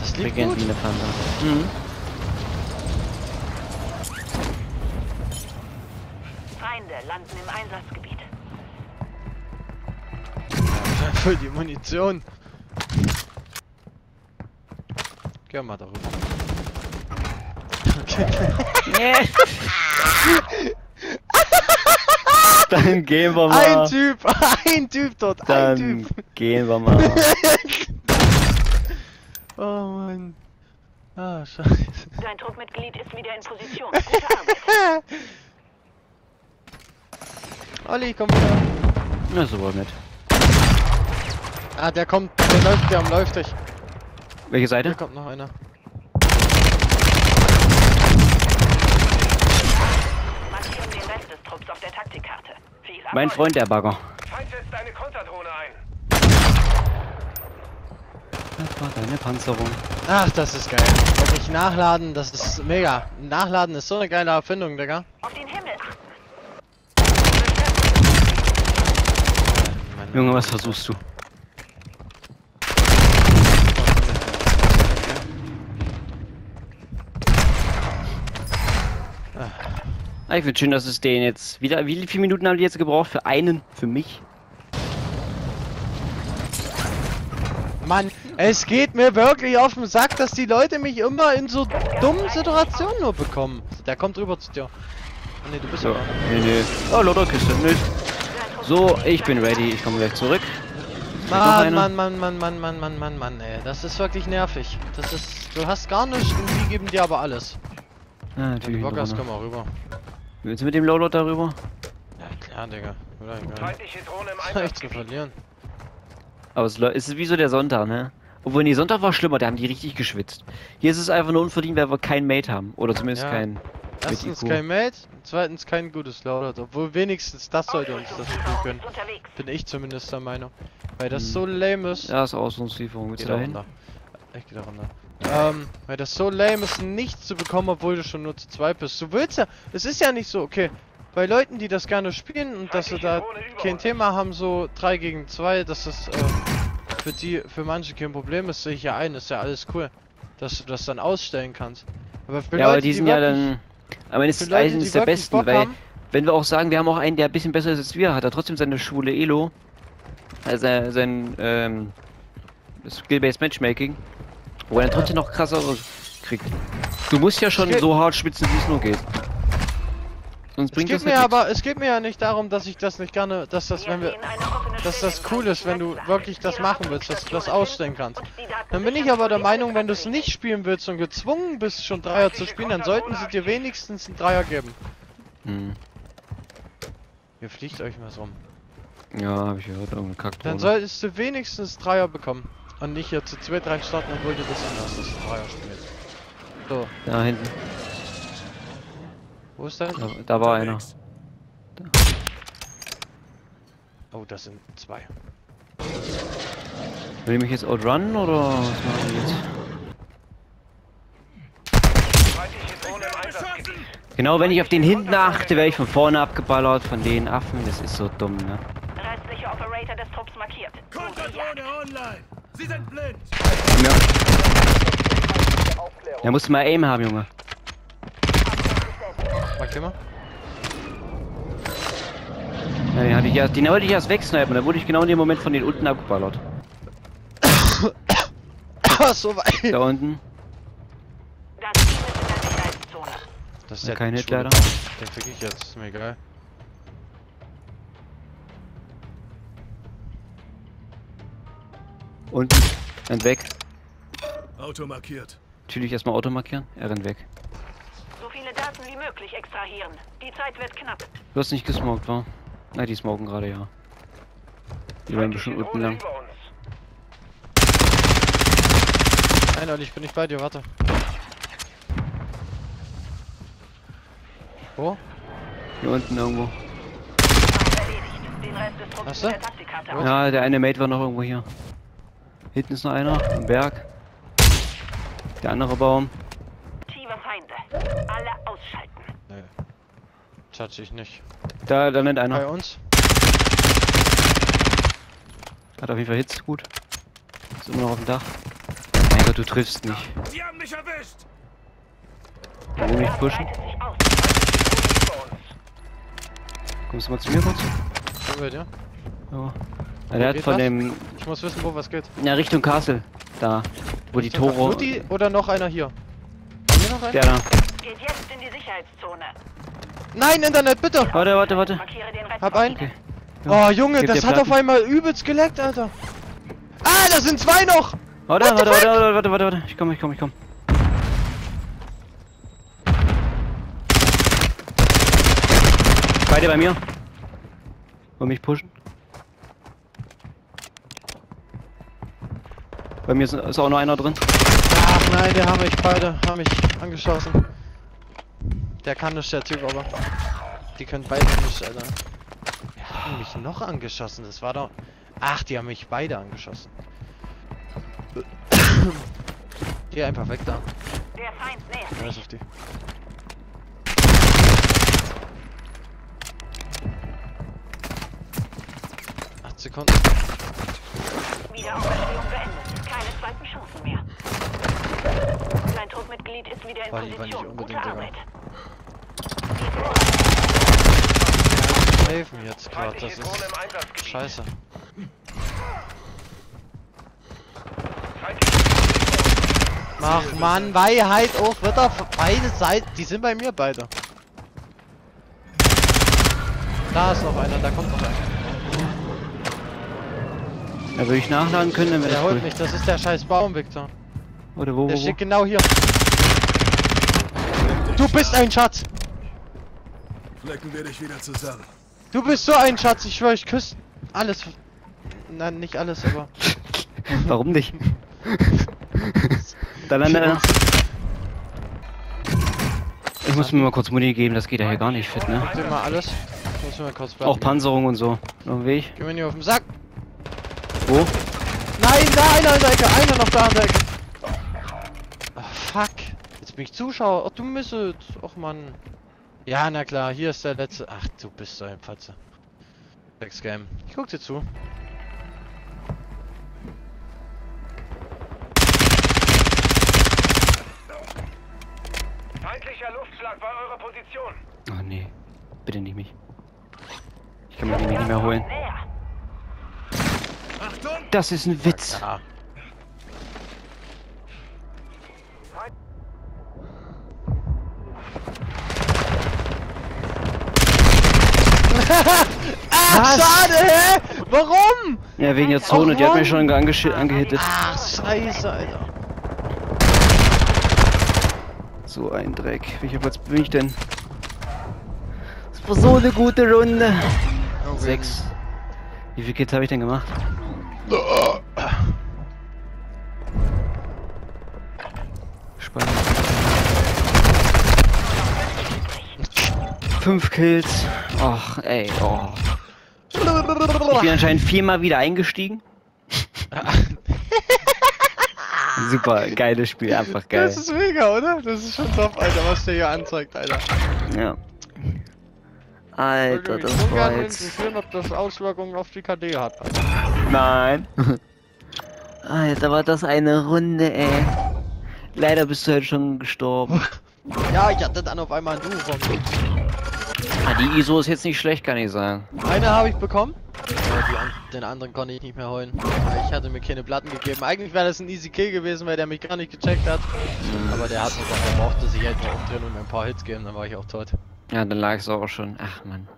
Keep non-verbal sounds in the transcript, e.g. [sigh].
Das liegt Beginnt gut. wie eine Panda. Mhm. Feinde landen im Einsatzgebiet. Für die Munition. Geh mal darüber. [laughs] Dann gehen wir Ein mal. Typ, [laughs] ein Typ dort, ein Dann Typ. gehen wir mal. [laughs] Oh Mann. Ah, scheiße. Dein Truppmitglied ist wieder in Position. Gute Arbeit. [laughs] Olli, komm wieder. Na, wohl mit. Ah, der kommt, der läuft, der läuft dich. Welche Hier Seite? kommt noch einer. Markieren den Rest des Trupps auf der Taktikkarte. Mein. Freund, der Bagger. Feind setzt eine Konterdrohne ein. War deine Panzerung. Ach, das ist geil. Wirklich nachladen, das ist mega. Nachladen ist so eine geile Erfindung, Digga. Auf den Himmel. Junge, was versuchst du? Ah, ich finde schön, dass es den jetzt wieder. Wie viele Minuten haben die jetzt gebraucht für einen? Für mich? Mann, es geht mir wirklich auf den Sack, dass die Leute mich immer in so dummen Situationen nur bekommen. Der kommt rüber zu dir. Ah, nee, du bist ja. Nee, nee. Oh, Lotterkiste. Nö. So, ich bin ready. Ich komme gleich zurück. Mann? Mann, Mann, Mann, Mann, Mann, Mann, Mann, Mann, ey. Das ist wirklich nervig. Das ist. Du hast gar nichts und die geben dir aber alles. Ah, Wenn du natürlich. Bock hast, komm mal rüber. Willst du mit dem Lowlot darüber? Ja, klar, Digga. Oder egal. Feindliche Drohne im zu verlieren? Aber es ist wie so der Sonntag, ne? Obwohl, nee, Sonntag war schlimmer, da haben die richtig geschwitzt. Hier ist es einfach nur unverdient, weil wir keinen Mate haben. Oder zumindest Ja. keinen. Erstens kein Mate, zweitens kein gutes Loadout. Obwohl wenigstens das sollte uns das spielen können. Bin ich zumindest der Meinung. Weil das Hm. so lame ist. Ja, ist Ausrüstungslieferung. Willst Geh du da runter. Ich geh da runter. Ähm, weil das so lame ist, nichts zu bekommen, obwohl du schon nur zu zweit bist. Du willst ja, es ist ja nicht so, okay. Bei Leuten, die das gerne spielen und dass sie da kein Thema haben, so 3 gegen 2, dass das äh, für die, für manche kein Problem ist, sehe ich ja ein, ist ja alles cool. Dass du das dann ausstellen kannst. Aber für Ja, aber Leute, die sind ja wirklich- dann. Aber das für ist Leute, eines die der besten, Bock weil, haben, wenn wir auch sagen, wir haben auch einen, der ein bisschen besser ist als wir, hat er trotzdem seine schwule Elo. Also sein, ähm. Skill-Based Matchmaking. Wo er dann trotzdem noch krasser kriegt. Du musst ja schon so hart schwitzen, wie es nur geht. Sonst Es bringt geht das mir halt aber, es geht mir ja nicht darum, dass ich das nicht gerne, dass das, wenn wir, dass das cool ist, wenn du wirklich das machen willst, dass du das ausstellen kannst. Dann bin ich aber der Meinung, wenn du es nicht spielen willst und gezwungen bist, schon Dreier zu spielen, dann sollten sie dir wenigstens einen Dreier geben. Hm. Ihr fliegt euch was rum. Ja, hab ich gehört, irgendein Kack. Dann solltest du wenigstens Dreier bekommen. Und nicht hier zu zweit rein starten, obwohl du das anders dass du Dreier spielst. So, Da hinten. Wo ist der? Da, da war einer. Oh, das sind zwei. Will ich mich jetzt outrunnen oder was machen wir jetzt? Genau, wenn ich auf den hinten achte, werde ich von vorne abgeballert von den Affen. Das ist so dumm, ne? Restliche Operator des Trupps markiert. Konterdrohne online! Sie sind blind! Ja. Da musst du mal Aim haben, Junge. Markier mal. Ja, den, hatte ich erst, den wollte ich erst wegsnipen, da wurde ich genau in dem Moment von den unten abgeballert. [coughs] So weit. Da unten. Das ist Ja, kein Hit leider. Den fick ich jetzt, ist mir egal. Unten. Rennt weg. Auto markiert. Natürlich erstmal Auto markieren. Er rennt weg. So viele Daten wie möglich extrahieren. Die Zeit wird knapp. Du hast nicht gesmoked, wa? Na, die smoken gerade, ja. Die werden bestimmt unten lang. Nein, Olli, ich bin nicht bei dir, warte. Wo? Hier unten irgendwo. Hast du? Ja, der eine Mate war noch irgendwo hier. Hinten ist noch einer, am Berg. Der andere Baum. Aktive Feinde. Alle ausschalten. Nee. Touch ich nicht. Da, da nennt Bei einer. uns? Hat auf jeden Fall Hits, gut. Ist immer noch auf dem Dach. Mein Gott, du triffst nicht. Sie haben mich erwischt! Wo mich pushen? Kommst du mal zu mir kurz? Wird, ja. Ja. Ja, der hat von das? dem. Ich muss wissen, wo was geht. Ja, Richtung Castle. Da. Wo die Tore. die oder noch einer hier? Wir noch einen? Der da. Geht jetzt in die Sicherheitszone. Nein, Internet, bitte! Warte, warte, warte. Hab einen. Okay. Oh, Junge, Gib das hat auf einmal übelst geleckt, Alter. Ah, da sind zwei noch! Warte, warte, warte, warte, warte, warte, warte. Ich komm, ich komm, ich komm. Beide bei mir. Wollen mich pushen? Bei mir ist, ist auch noch einer drin. Ach nein, der haben mich beide, haben mich angeschossen. Der kann nicht, der Typ, aber. Die können beide nicht, Alter. Wer hat mich noch angeschossen? Das war doch. Ach, die haben mich beide angeschossen. [coughs] Geh einfach weg da. Der Feind nähert sich. Scheiß auf die. Acht Sekunden. Wiederaufstehung beendet. Keine zweiten Chancen mehr. Sein Truppmitglied ist wieder in Position. Gute unbedingt sogar. Helfen jetzt gerade, das ist scheiße. Feindliche Ach Mann, weil halt auch wird auf beide Seiten, die sind bei mir beide. Da ist noch einer, da kommt noch einer. Da würde ich nachladen können, dann wäre Der das holt cool. mich, das ist der scheiß Baum, Victor. Oder wo, Der wo, wo? steht genau hier. Du bist ein Schatz! Flecken wir dich wieder zusammen. Du bist so ein Schatz, ich schwöre, ich küsse alles. Nein, nicht alles, aber. [laughs] Warum nicht? [laughs] dann, dann, dann. Ich muss mir mal kurz Muni geben, das geht ja hier gar nicht fit, ne? Gib mal alles. Ich muss mir kurz Auch. Panzerung und so. Noch ein Weg? Geh mir nicht auf den Sack. Wo? Nein, da einer in der Ecke, einer noch da in der Ecke. Ah, fuck. Jetzt bin ich Zuschauer. Ach, du müsstet. Och, Mann. Ja, na klar, hier ist der letzte. Ach, du bist so ein Fatze. Sex Game. Ich guck dir zu. Feindlicher Luftschlag bei eurer Position. Oh nee. Bitte nicht mich. Ich kann mich nämlich nicht mehr holen. Achtung! Das ist ein Witz. Ja. Ach, Was? schade, hä? Warum? Ja, wegen der Zone, Och, die hat mich schon ange angehittet. Ach, scheiße, Alter. So ein Dreck. Welcher Platz bin ich denn? Das war so eine gute Runde. Sechs. Wie viele Kills habe ich denn gemacht? Spannend. Fünf Kills. Och, ey, oh. Ich bin anscheinend viermal wieder eingestiegen. [laughs] Super, geiles Spiel, einfach geil. Das ist mega, oder? Das ist schon top, Alter, was der hier anzeigt, Alter. Ja. Alter, das schon war jetzt. interessieren, ob das Auswirkungen auf die KD hat. Alter. Nein. [laughs] Alter, war das eine Runde, ey. Leider bist du halt schon gestorben. Ja, ich hatte dann auf einmal ein Du von mir. Ah, die ISO ist jetzt nicht schlecht, kann ich sagen. Eine habe ich bekommen. Die an den anderen konnte ich nicht mehr holen. Weil ich hatte mir keine Platten gegeben. Eigentlich wäre das ein easy Kill gewesen, weil der mich gar nicht gecheckt hat. Aber der hat mich dann, der brauchte sich halt nur umdrehen und mir ein paar Hits geben, dann war ich auch tot. Ja, dann lag es auch schon. Ach man.